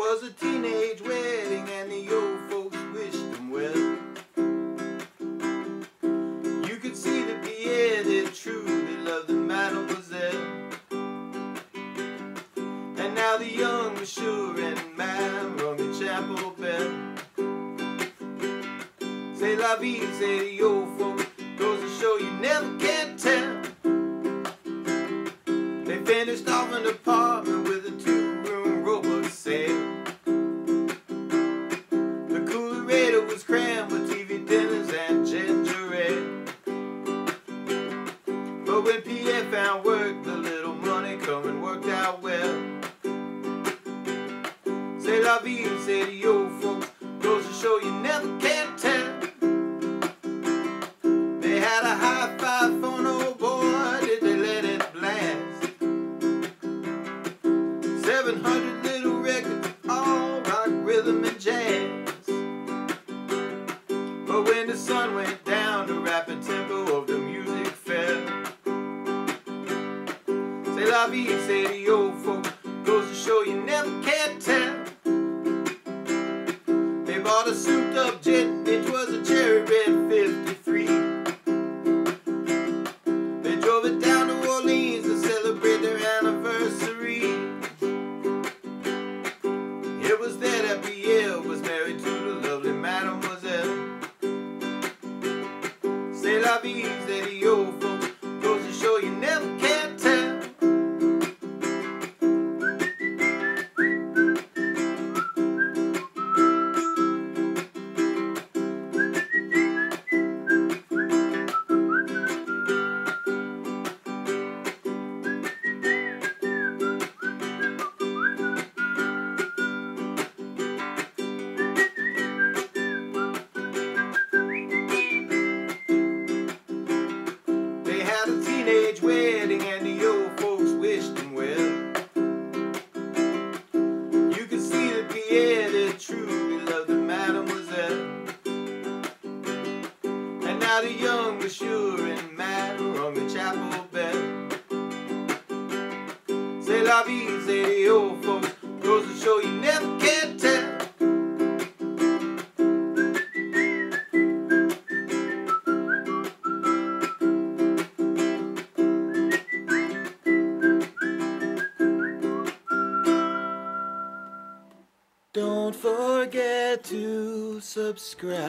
was a teenage wedding and the old folks wished them well. You could see that Pierre did truly love the mademoiselle. And now the young monsieur and man rung the chapel bell. Say la vie, say the old folks, goes to show you never can tell. When found work, the little money coming worked out well. Say la vie, say to old folks, goes to show you never can tell. They had a high five phone, oh boy, did they let it blast. 700 little records, La vie, say the old folks, goes to show you never can tell. They bought a souped up jet, it was a cherry red 53. They drove it down to Orleans to celebrate their anniversary. It was there that Pierre was married to the lovely mademoiselle. Say la vie, say Now the young and man rung the chapel bell. Say la vie, say the old folks, goes to show you never can tell. Don't forget to subscribe.